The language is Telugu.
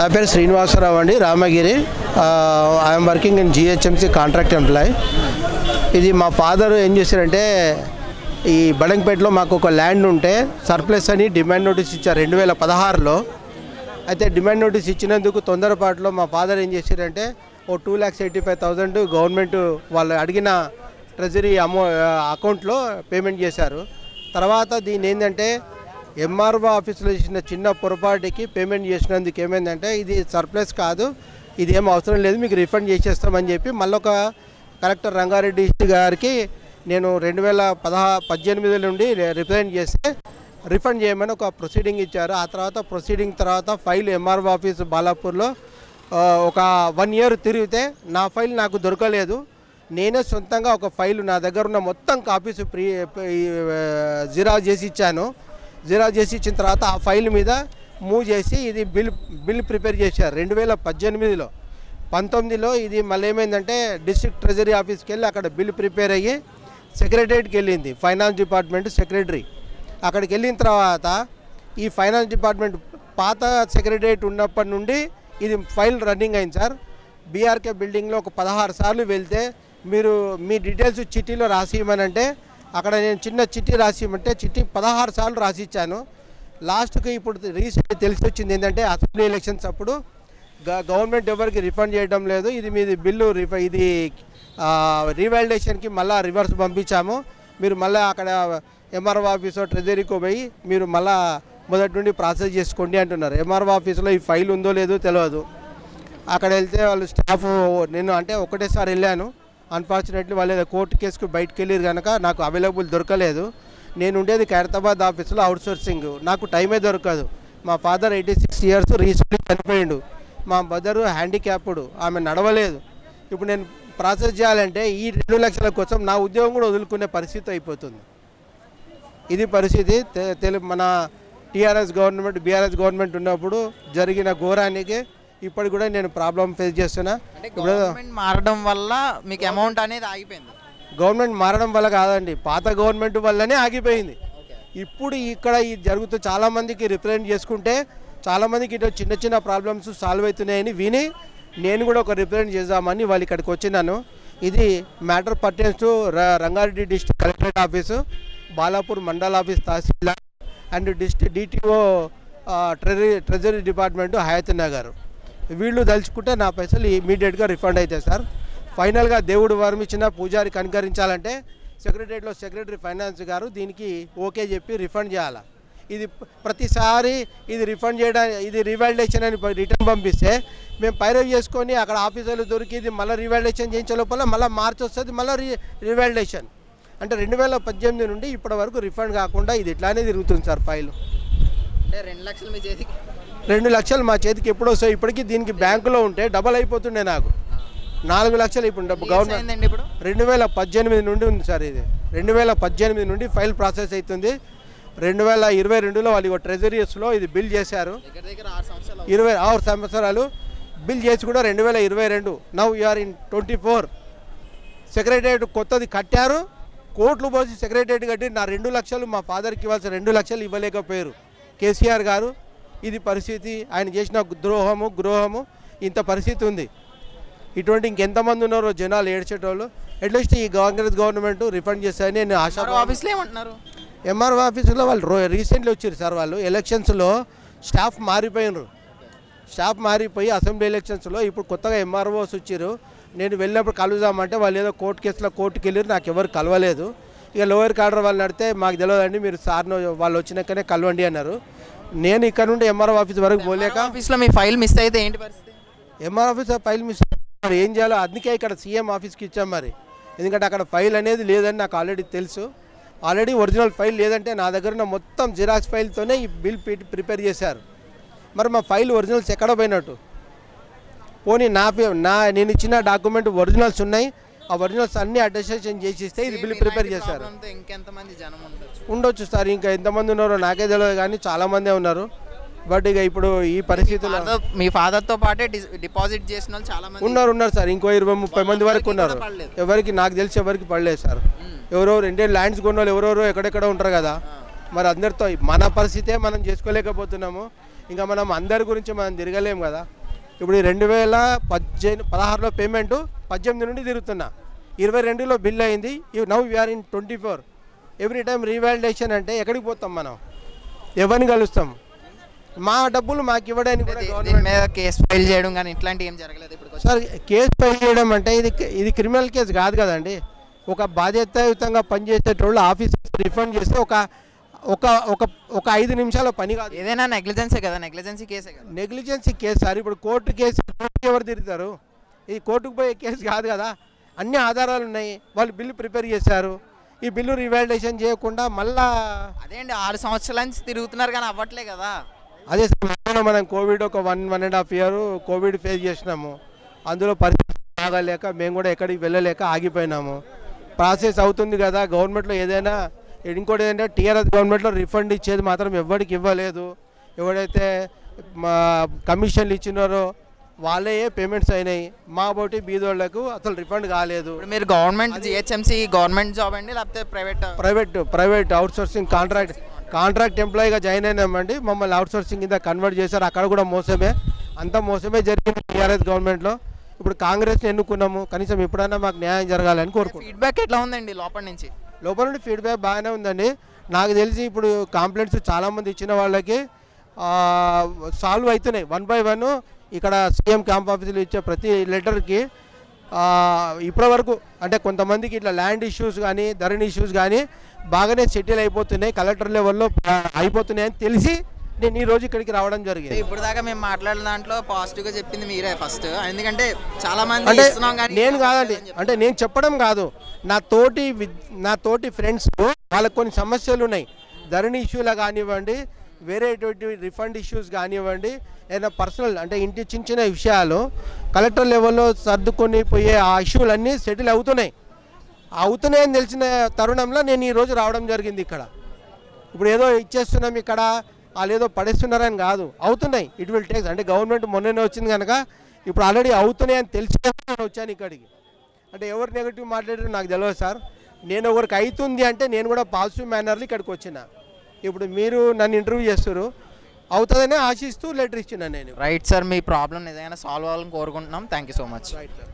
నా పేరు శ్రీనివాసరావు అండి Ramagiri. I'm working in GHMC contract employee ఇది మా ఫాదర్ ఏం చేశారంటే ఈ బడంగపేటలో మాకు ఒక ల్యాండ్ ఉంటే సర్ప్లస్ అని డిమాండ్ నోటీస్ ఇచ్చారు రెండు వేల పదహారులో. అయితే డిమాండ్ నోటీస్ ఇచ్చినందుకు తొందరపాటులో మా ఫాదర్ ఏం చేశారంటే ఓ two lakhs eighty five thousand government వాళ్ళు అడిగిన ట్రెజరీ అమౌ అకౌంట్లో పేమెంట్ చేశారు. తర్వాత దీని ఏంటంటే ఎంఆర్ఓ ఆఫీసులో చేసిన చిన్న పొరపాటుకి పేమెంట్ చేసినందుకు ఏమైందంటే ఇది సర్ప్లస్ కాదు ఇది ఏం అవసరం లేదు మీకు రిఫండ్ చేసేస్తామని చెప్పి మళ్ళొక కలెక్టర్ రంగారెడ్డి గారికి నేను రెండు వేల పదహా పద్దెనిమిది నుండి రిప్రజెంట్ చేస్తే రిఫండ్ చేయమని ఒక ప్రొసీడింగ్ ఇచ్చారు. ఆ తర్వాత ప్రొసీడింగ్ తర్వాత ఫైల్ ఎంఆర్ఓ ఆఫీస్ బాలాపూర్లో ఒక వన్ ఇయర్ తిరిగితే నా ఫైల్ నాకు దొరకలేదు. నేనే సొంతంగా ఒక ఫైల్ నా దగ్గర ఉన్న మొత్తం కాపీస్ ప్రీ జిరా చేసి ఇచ్చాను. జిరా చేసి ఇచ్చిన తర్వాత ఆ ఫైల్ మీద మూవ్ చేసి ఇది బిల్ బిల్ ప్రిపేర్ చేశారు. రెండు వేల పద్దెనిమిదిలో. పంతొమ్మిదిలో ఇది మళ్ళీ ఏమైందంటే డిస్ట్రిక్ట్ ట్రెజరీ ఆఫీస్కి వెళ్ళి అక్కడ బిల్ ప్రిపేర్ అయ్యి సెక్రటరీకి వెళ్ళింది ఫైనాన్స్ డిపార్ట్మెంట్ సెక్రటరీ. అక్కడికి వెళ్ళిన తర్వాత ఈ ఫైనాన్స్ డిపార్ట్మెంట్ పాత సెక్రటరియట్ ఉన్నప్పటి నుండి ఇది ఫైల్ రన్నింగ్ అయింది సార్. బీఆర్కే బిల్డింగ్లో ఒక పదహారు సార్లు వెళ్తే మీరు మీ డీటెయిల్స్ చిట్టీలో రాసి ఇవ్వమనంటే అక్కడ నేను చిన్న చిట్టి రాసి ఇవ్వమంటే చిట్టి పదహారు సార్లు రాసి ఇచ్చాను లాస్ట్కి ఇప్పుడు రీసెంట్ తెలిసి వచ్చింది ఏంటంటే అసెంబ్లీ ఎలక్షన్స్ అప్పుడు గ- గవర్నమెంట్ ఎవరికి రిఫండ్ చేయడం లేదు. ఇది మీది బిల్లు రిఫ ఇది రీవాలిడేషన్కి మళ్ళీ రివర్స్ పంపించాము. మీరు మళ్ళీ అక్కడ ఎంఆర్ఓ ఆఫీసో ట్రెజరీకో పోయి మీరు మళ్ళీ మొదటి నుండి ప్రాసెస్ చేసుకోండి అంటున్నారు. ఎంఆర్ఓ ఆఫీస్లో ఈ ఫైల్ ఉందో లేదో తెలియదు అక్కడ వెళ్తే వాళ్ళు స్టాఫ్ నేను అంటే ఒకటేసారి వెళ్ళాను. అన్ఫార్చునేట్లీ వాళ్ళు ఏదో కోర్టు కేసుకు బయటకు వెళ్ళారు కనుక నాకు అవైలబుల్ దొరకలేదు. నేను ఉండేది ఖైరతాబాద్ ఆఫీస్లో అవుట్సోర్సింగ్ నాకు టైమే దొరకదు. మా father eighty six years recently చనిపోయిండు. మా మదరు హ్యాండిక్యాప్డ్ ఆమె నడవలేదు. ఇప్పుడు నేను ప్రాసెస్ చేయాలంటే ఈ రెండు లక్షల కోసం నా ఉద్యోగం కూడా వదులుకునే పరిస్థితి అయిపోతుంది. ఇది పరిస్థితి. తెలు మన టీఆర్ఎస్ గవర్నమెంట్ బీఆర్ఎస్ గవర్నమెంట్ ఉన్నప్పుడు జరిగిన ఘోరానికి ఇప్పటికి కూడా నేను ప్రాబ్లం ఫేస్ చేస్తున్నా. అంటే ఇప్పుడు గవర్నమెంట్ మారడం వల్ల మీకు అమౌంట్ అనేది ఆగిపోయింది. గవర్నమెంట్ మారడం వల్ల కాదండి పాత గవర్నమెంట్ వల్లనే ఆగిపోయింది. ఇప్పుడు ఇక్కడ ఈ జరుగుతూ చాలామందికి రిప్రజెంట్ చేసుకుంటే చాలామందికి ఇటు చిన్న చిన్న ప్రాబ్లమ్స్ సాల్వ్ అవుతున్నాయని విని నేను కూడా ఒక రిప్రజెంట్ చేద్దామని వాళ్ళు ఇక్కడికి వచ్చినాను. ఇది matter pertains to Rangareddy district collectorate office Balapur mandal office tahsildar and district DTO treasury treasury department Hayat Nagar. వీళ్ళు తలుచుకుంటే నా పైసలు ఇమీడియట్గా రిఫండ్ అవుతాయి సార్. ఫైనల్గా దేవుడు వరం ఇచ్చిన పూజారి కనుకరించాలంటే సెక్రటరీలో సెక్రటరీ ఫైనాన్స్ గారు దీనికి ఓకే చెప్పి రిఫండ్ చేయాలి. ఇది ప్రతిసారి ఇది రిఫండ్ చేయడానికి ఇది రివాల్యుయేషన్ అని రిటర్న్ పంపిస్తే మేము పైరవ్ చేసుకొని అక్కడ ఆఫీసర్లు దొరికి ఇది మళ్ళీ రివాల్యుయేషన్ చేయించే లోపల మళ్ళీ మార్చి వస్తుంది మళ్ళీ రి రివాల్యుయేషన్ అంటే రెండు వేల పద్దెనిమిది నుండి ఇప్పటి వరకు రిఫండ్ కాకుండా ఇది ఇట్లానే తిరుగుతుంది సార్ ఫైల్. అంటే రెండు లక్షలు మీ చేతికి రెండు లక్షలు మా చేతికి ఎప్పుడు వస్తాయి. ఇప్పటికీ దీనికి బ్యాంకులో ఉంటే డబల్ అయిపోతుండే నాకు. నాలుగు లక్షలు ఇప్పుడు గవర్నమెంట్ రెండు వేల పద్దెనిమిది నుండి ఉంది సార్ ఇది. రెండు వేల పద్దెనిమిది నుండి ఫైల్ ప్రాసెస్ అవుతుంది. రెండు వేల ఇరవై రెండులో వాళ్ళు ట్రెజరీస్లో ఇది బిల్ చేశారు. ఇరవై ఆరు సంవత్సరాలు బిల్ చేసి కూడా రెండు వేల ఇరవై రెండు. Now you are in twenty four secretariat కొత్తది కట్టారు. కోట్లు పోసి సెక్రటరియట్ కట్టి నా రెండు లక్షలు మా ఫాదర్కి ఇవ్వాల్సిన రెండు లక్షలు ఇవ్వలేకపోయారు. కేసీఆర్ గారు ఇది పరిస్థితి ఆయన చేసిన ద్రోహము గృహము ఇంత పరిస్థితి ఉంది. ఇటువంటి ఇంకెంతమంది ఉన్నారో జనాలు ఏడ్చేటోళ్ళు అట్లీస్ట్ ఈ కాంగ్రెస్ గవర్నమెంట్ రిఫండ్ చేస్తారని నేను ఆశ ఆఫీస్లో ఏమంటున్నారు? ఎంఆర్ఓ ఆఫీసులో వాళ్ళు రీసెంట్లీ వచ్చారు సార్ వాళ్ళు ఎలక్షన్స్లో స్టాఫ్ మారిపోయినారు. స్టాఫ్ మారిపోయి అసెంబ్లీ ఎలక్షన్స్లో ఇప్పుడు కొత్తగా ఎంఆర్ఓస్ వచ్చారు. నేను వెళ్ళినప్పుడు కలుద్దామంటే వాళ్ళు ఏదో కోర్టు కేసులో కోర్టుకి వెళ్ళారు నాకు ఎవరు కలవలేదు. ఇక లోయర్ కార్డర్ వాళ్ళు నడితే మాకు తెలియదండి మీరు సార్ను వాళ్ళు వచ్చినాకనే కలవండి అన్నారు. నేను ఇక్కడ నుండి ఎంఆర్ఓ ఆఫీస్ వరకు పోలేక ఆఫీస్లో మీ ఫైల్ మిస్ అయితే ఏంటి పరిస్థితి? ఎంఆర్ ఆఫీస్ ఫైల్ మిస్ మరి ఏం చేయాలో అందుకే ఇక్కడ సీఎం ఆఫీస్కి ఇచ్చాం మరి. ఎందుకంటే అక్కడ ఫైల్ అనేది లేదని నాకు ఆల్రెడీ తెలుసు. ఆల్రెడీ ఒరిజినల్ ఫైల్ లేదంటే నా దగ్గర ఉన్న మొత్తం జిరాక్స్ ఫైల్తోనే ఈ బిల్ ప్రిపేర్ చేశారు. మరి మా ఫైల్ ఒరిజినల్స్ ఎక్కడ పోయినట్టు? పోనీ నా పే- నా నేను ఇచ్చిన డాక్యుమెంట్ ఒరిజినల్స్ ఉన్నాయి. ఒరిజినల్స్ అన్ని అటెస్టేషన్ చేసి ఇస్తే ఇది బిల్ ప్రిపేర్ చేశారు. ప్రాబ్లంతో ఇంకెంతమంది జనం ఉండొచ్చు? సార్ ఇంకా ఎంతమంది ఉన్నారో నాకే తెలియదు కానీ చాలామందే ఉన్నారు. బట్ ఇక ఇప్పుడు ఈ పరిస్థితుల్లో మీ father తో పాటే డిపాజిట్ చేసిన వాళ్ళు చాలా మంది ఉన్నారు ఉన్నారు సార్. ఇంకో ఇరవై ముప్పై మంది వరకు ఉన్నారు. ఎవరికి నాకు తెలిసి ఎవరికి పడలేదు సార్. ఎవరో రెండే ల్యాండ్స్ కొన్న వాళ్ళు ఎవరెవరో ఎక్కడెక్కడ ఉంటారు కదా. మరి అందరితో మన పరిస్థితే మనం చేసుకోలేకపోతున్నాము. ఇంకా మనం అందరి గురించి మనం తిరగలేం కదా. ఇప్పుడు ఈ రెండు వేల పద్దెనిమిది పదహారులో పేమెంట్ పద్దెనిమిది నుండి తిరుగుతున్నా. ఇరవై రెండులో బిల్ అయింది. Now we're in twenty four. Every time revalidation అంటే ఎక్కడికి పోతాం మనం? ఎవరిని కలుస్తాం? మా డబ్బులు మాకు ఇవ్వడానికి మీద కేసు ఫైల్ చేయడం కానీ ఇట్లాంటి ఏం జరగలేదు ఇప్పుడు సార్ కేసు ఫైల్ చేయడం అంటే ఇది ఇది క్రిమినల్ కేసు కాదు కదండి. ఒక బాధ్యతాయుతంగా పనిచేసేటోళ్ళు ఆఫీసర్స్ రిఫండ్ చేస్తే ఒక ఒక ఒక ఒక ఐదు నిమిషాల పని కాదు. ఏదైనా నెగ్లిజెన్సే కదా నెగ్లిజెన్సీ కేసే కదా. నెగ్లిజెన్సీ కేసు సార్ ఇప్పుడు కోర్టు కేసు ఎవరు తిరుగుతారు? ఇది కోర్టుకు పోయే కేసు కాదు కదా. అన్ని ఆధారాలు ఉన్నాయి. వాళ్ళు బిల్లు ప్రిపేర్ చేశారు. ఈ బిల్లు రివాల్యుయేషన్ చేయకుండా మళ్ళా అదే అండి ఆరు సంవత్సరాల నుంచి తిరుగుతున్నారు కానీ అవ్వట్లే కదా. అదే మనం కోవిడ్ ఒక one one and half year Covid face చేసినాము. అందులో పరిస్థితి బాగాలేక మేము కూడా ఎక్కడికి వెళ్ళలేక ఆగిపోయినాము. ప్రాసెస్ అవుతుంది కదా గవర్నమెంట్లో ఏదైనా ఇంకోటి ఏంటంటే టీఆర్ఎస్ గవర్నమెంట్లో రిఫండ్ ఇచ్చేది మాత్రం ఎవరికి ఇవ్వలేదు. ఎవడైతే మా కమిషన్లు ఇచ్చినారో వాళ్ళే పేమెంట్స్ అయినాయి. మా బోటి బీదోళ్ళకు అసలు రిఫండ్ కాలేదు. మీరు గవర్నమెంట్ జిహెచ్ఎంసీ గవర్నమెంట్ జాబ్ అండి లేకపోతే private? Private private outsourcing contract contract ఎంప్లాయీగా join అయినామండి. మమ్మల్ని అవుట్ సోర్సింగ్ కింద కన్వర్ట్ చేశారు. అక్కడ కూడా మోసమే. అంత మోసమే జరిగింది టీఆర్ఎస్ గవర్నమెంట్లో ఇప్పుడు కాంగ్రెస్ని ఎన్నుకున్నాము. కనీసం ఎప్పుడైనా మాకు న్యాయం జరగాలని కోరుకుంటున్నాం. ఫీడ్బ్యాక్ ఎట్లా ఉందండి లోపల నుంచి? లోపల నుండి ఫీడ్బ్యాక్ బాగానే ఉందండి. నాకు తెలిసి ఇప్పుడు కంప్లైంట్స్ చాలామంది ఇచ్చిన వాళ్ళకి సాల్వ్ అవుతున్నాయి. వన్ బై వన్ ఇక్కడ సీఎం క్యాంప్ ఆఫీసులు ఇచ్చే ప్రతి లెటర్కి ఇప్పటి వరకు అంటే కొంతమందికి ఇట్లా ల్యాండ్ ఇష్యూస్ కానీ ధరణి ఇష్యూస్ కానీ బాగానే సెటిల్ అయిపోతున్నాయి కలెక్టర్ లెవెల్లో ఆ, అయిపోతున్నాయని తెలిసి నేను ఈ రోజు ఇక్కడికి రావడం జరిగింది. ఇప్పుడు దాకా మేము మాట్లాడిన దాంట్లో పాజిటివ్గా చెప్పింది మీరే ఫస్ట్. ఎందుకంటే చాలా మంది నేను కాదండి అంటే నేను చెప్పడం కాదు. నా తోటి నా తోటి ఫ్రెండ్స్ వాళ్ళకి కొన్ని సమస్యలు ఉన్నాయి. ధరణి ఇష్యూలా కానివ్వండి వేరే ఎటువంటి రిఫండ్ ఇష్యూస్ కానివ్వండి ఏదైనా పర్సనల్ అంటే ఇంటి చిన్న చిన్న విషయాలు కలెక్టర్ లెవెల్లో సర్దుకొని పోయే ఆ ఇష్యూలన్నీ సెటిల్ అవుతున్నాయి. అవుతున్నాయని తెలిసిన తరుణంలో నేను ఈరోజు రావడం జరిగింది ఇక్కడ. ఇప్పుడు ఏదో ఇచ్చేస్తున్నాం ఇక్కడ వాళ్ళు ఏదో పడేస్తున్నారని కాదు అవుతున్నాయి. ఇట్ విల్ టేక్స్ అంటే గవర్నమెంట్ మొన్ననే వచ్చింది కనుక ఇప్పుడు ఆల్రెడీ అవుతున్నాయి అని తెలిసి నేను వచ్చాను ఇక్కడికి. అంటే ఎవరు నెగిటివ్ మాట్లాడారు నాకు తెలియదు సార్. నేను ఒకరికి అవుతుంది అంటే నేను కూడా పాజిటివ్ మేనర్లో ఇక్కడికి వచ్చిన. ఇప్పుడు మీరు నన్ను ఇంటర్వ్యూ చేస్తారు అవుతుందనే ఆశిస్తూ లెటర్ ఇచ్చిన నేను. రైట్ సార్ మీ ప్రాబ్లం ఏదైనా సాల్వ్ అవ్వాలని కోరుకుంటున్నాం. Thank you so much right sir